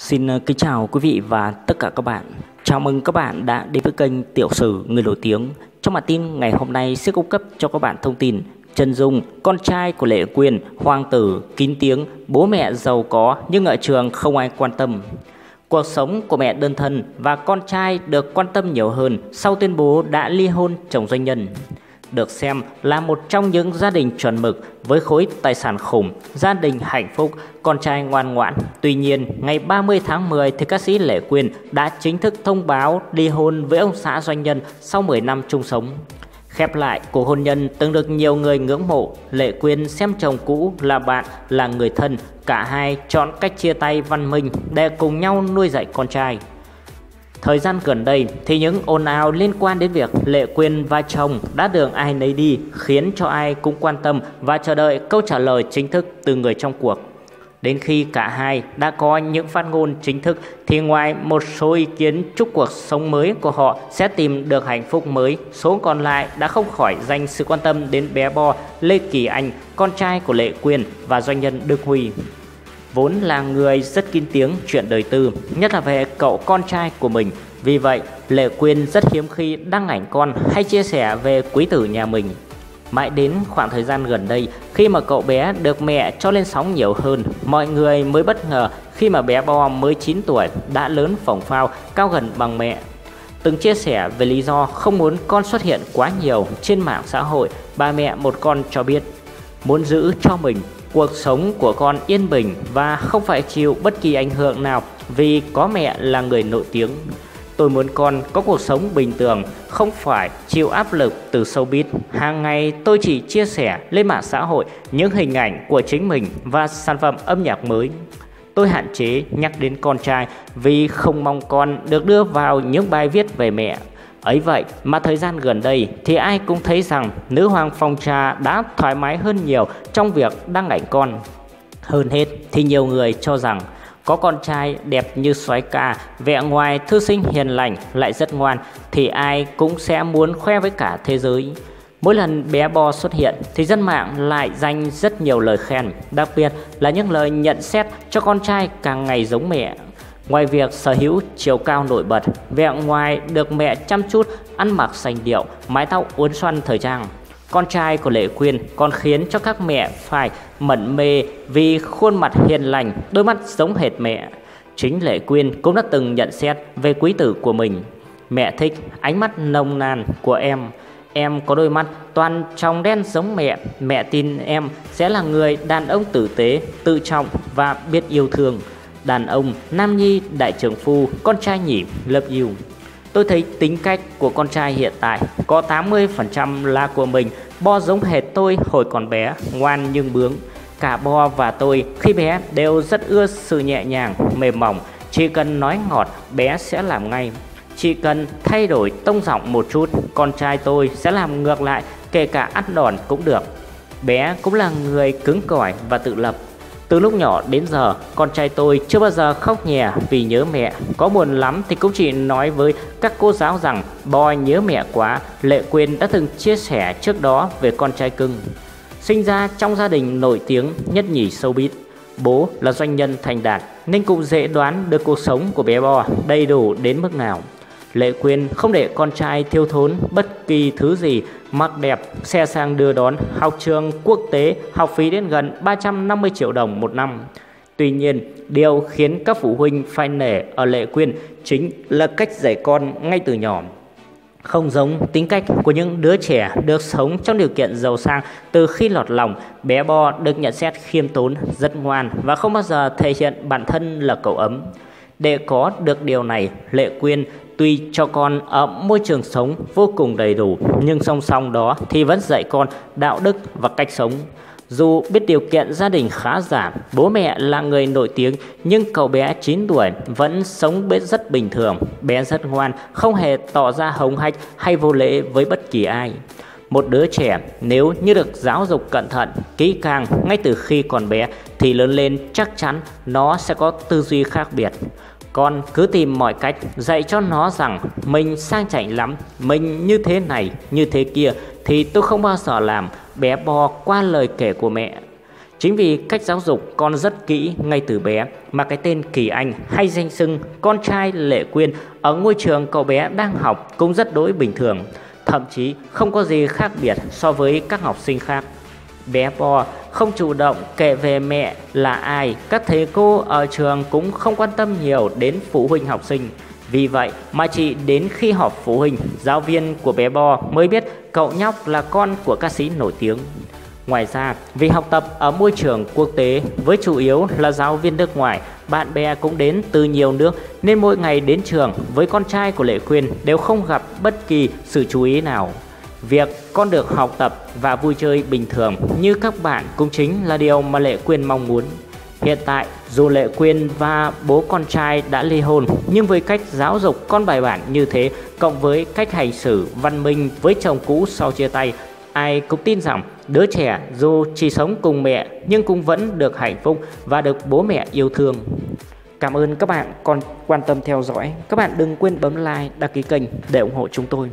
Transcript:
Xin ờ, kính chào quý vị và tất cả các bạn. Chào mừng các bạn đã đến với kênh Tiểu sử người nổi tiếng. Trong bản tin ngày hôm nay sẽ cung cấp cho các bạn thông tin Trần Dung, con trai của Lệ Quyên, hoàng tử, kín tiếng, bố mẹ giàu có nhưng ở trường không ai quan tâm. Cuộc sống của mẹ đơn thân và con trai được quan tâm nhiều hơn sau tuyên bố đã ly hôn chồng doanh nhân được xem là một trong những gia đình chuẩn mực với khối tài sản khủng, gia đình hạnh phúc, con trai ngoan ngoãn. Tuy nhiên, ngày 30 tháng 10 thì ca sĩ Lệ Quyên đã chính thức thông báo ly hôn với ông xã doanh nhân sau 10 năm chung sống. Khép lại cuộc hôn nhân từng được nhiều người ngưỡng mộ, Lệ Quyên xem chồng cũ là bạn, là người thân, cả hai chọn cách chia tay văn minh để cùng nhau nuôi dạy con trai. Thời gian gần đây thì những ồn ào liên quan đến việc Lệ Quyên và chồng đã đường ai nấy đi khiến cho ai cũng quan tâm và chờ đợi câu trả lời chính thức từ người trong cuộc. Đến khi cả hai đã có những phát ngôn chính thức thì ngoài một số ý kiến chúc cuộc sống mới của họ sẽ tìm được hạnh phúc mới, số còn lại đã không khỏi dành sự quan tâm đến bé Bo, Lê Kỳ Anh, con trai của Lệ Quyên và doanh nhân Đức Huy vốn là người rất kín tiếng chuyện đời tư, nhất là về cậu con trai của mình. Vì vậy, Lệ Quyên rất hiếm khi đăng ảnh con hay chia sẻ về quý tử nhà mình. Mãi đến khoảng thời gian gần đây, khi mà cậu bé được mẹ cho lên sóng nhiều hơn, mọi người mới bất ngờ khi mà bé Bo mới 9 tuổi đã lớn phỏng phao, cao gần bằng mẹ. Từng chia sẻ về lý do không muốn con xuất hiện quá nhiều trên mạng xã hội, ba mẹ một con cho biết muốn giữ cho mình cuộc sống của con yên bình và không phải chịu bất kỳ ảnh hưởng nào vì có mẹ là người nổi tiếng. Tôi muốn con có cuộc sống bình thường, không phải chịu áp lực từ showbiz. Hàng ngày tôi chỉ chia sẻ lên mạng xã hội những hình ảnh của chính mình và sản phẩm âm nhạc mới. Tôi hạn chế nhắc đến con trai vì không mong con được đưa vào những bài viết về mẹ. Ấy vậy mà thời gian gần đây thì ai cũng thấy rằng nữ hoàng phong trà đã thoải mái hơn nhiều trong việc đăng ảnh con. Hơn hết thì nhiều người cho rằng có con trai đẹp như soái ca, vẻ ngoài thư sinh hiền lành lại rất ngoan thì ai cũng sẽ muốn khoe với cả thế giới. Mỗi lần bé Bo xuất hiện thì dân mạng lại dành rất nhiều lời khen, đặc biệt là những lời nhận xét cho con trai càng ngày giống mẹ. Ngoài việc sở hữu chiều cao nổi bật, vẻ ngoài được mẹ chăm chút, ăn mặc sành điệu, mái tóc uốn xoăn thời trang. Con trai của Lệ Quyên còn khiến cho các mẹ phải mẩn mê vì khuôn mặt hiền lành, đôi mắt giống hệt mẹ. Chính Lệ Quyên cũng đã từng nhận xét về quý tử của mình. Mẹ thích ánh mắt nồng nàn của em. Em có đôi mắt toàn trong đen giống mẹ. Mẹ tin em sẽ là người đàn ông tử tế, tự trọng và biết yêu thương đàn ông, nam nhi, đại trưởng phu, con trai nhỉ, love you. Tôi thấy tính cách của con trai hiện tại có 80% là của mình, Bo giống hệt tôi hồi còn bé, ngoan nhưng bướng. Cả Bo và tôi khi bé đều rất ưa sự nhẹ nhàng, mềm mỏng, chỉ cần nói ngọt bé sẽ làm ngay. Chỉ cần thay đổi tông giọng một chút, con trai tôi sẽ làm ngược lại, kể cả ăn đòn cũng được. Bé cũng là người cứng cỏi và tự lập, từ lúc nhỏ đến giờ, con trai tôi chưa bao giờ khóc nhè vì nhớ mẹ. Có buồn lắm thì cũng chỉ nói với các cô giáo rằng Boy nhớ mẹ quá. Lệ Quyên đã từng chia sẻ trước đó về con trai cưng. Sinh ra trong gia đình nổi tiếng nhất nhì showbiz. Bố là doanh nhân thành đạt nên cũng dễ đoán được cuộc sống của bé Bo đầy đủ đến mức nào. Lệ Quyên không để con trai thiếu thốn bất kỳ thứ gì, mặc đẹp, xe sang đưa đón, học trường quốc tế, học phí đến gần 350 triệu đồng một năm. Tuy nhiên, điều khiến các phụ huynh phải nể ở Lệ Quyên chính là cách dạy con ngay từ nhỏ. Không giống tính cách của những đứa trẻ được sống trong điều kiện giàu sang từ khi lọt lòng, bé Bo được nhận xét khiêm tốn, rất ngoan và không bao giờ thể hiện bản thân là cậu ấm. Để có được điều này, Lệ Quyên tuy cho con ở môi trường sống vô cùng đầy đủ, nhưng song song đó thì vẫn dạy con đạo đức và cách sống. Dù biết điều kiện gia đình khá giả, bố mẹ là người nổi tiếng, nhưng cậu bé 9 tuổi vẫn sống biết rất bình thường. Bé rất ngoan, không hề tỏ ra hống hách hay vô lễ với bất kỳ ai. Một đứa trẻ nếu như được giáo dục cẩn thận, kỹ càng ngay từ khi còn bé thì lớn lên chắc chắn nó sẽ có tư duy khác biệt. Con cứ tìm mọi cách dạy cho nó rằng mình sang chảnh lắm, mình như thế này, như thế kia thì tôi không bao giờ làm bé bò qua lời kể của mẹ. Chính vì cách giáo dục con rất kỹ ngay từ bé mà cái tên Kỳ Anh hay danh xưng con trai Lệ Quyên ở ngôi trường cậu bé đang học cũng rất đối bình thường, thậm chí không có gì khác biệt so với các học sinh khác. Bé Bo không chủ động kể về mẹ là ai, các thầy cô ở trường cũng không quan tâm nhiều đến phụ huynh học sinh. Vì vậy mà chỉ đến khi họp phụ huynh, giáo viên của bé Bo mới biết cậu nhóc là con của ca sĩ nổi tiếng. Ngoài ra, vì học tập ở môi trường quốc tế với chủ yếu là giáo viên nước ngoài, bạn bè cũng đến từ nhiều nước nên mỗi ngày đến trường với con trai của Lệ Quyên đều không gặp bất kỳ sự chú ý nào. Việc con được học tập và vui chơi bình thường như các bạn cũng chính là điều mà Lệ Quyên mong muốn. Hiện tại, dù Lệ Quyên và bố con trai đã ly hôn, nhưng với cách giáo dục con bài bản như thế, cộng với cách hành xử văn minh với chồng cũ sau chia tay, ai cũng tin rằng đứa trẻ dù chỉ sống cùng mẹ nhưng cũng vẫn được hạnh phúc và được bố mẹ yêu thương. Cảm ơn các bạn còn quan tâm theo dõi. Các bạn đừng quên bấm like, đăng ký kênh để ủng hộ chúng tôi.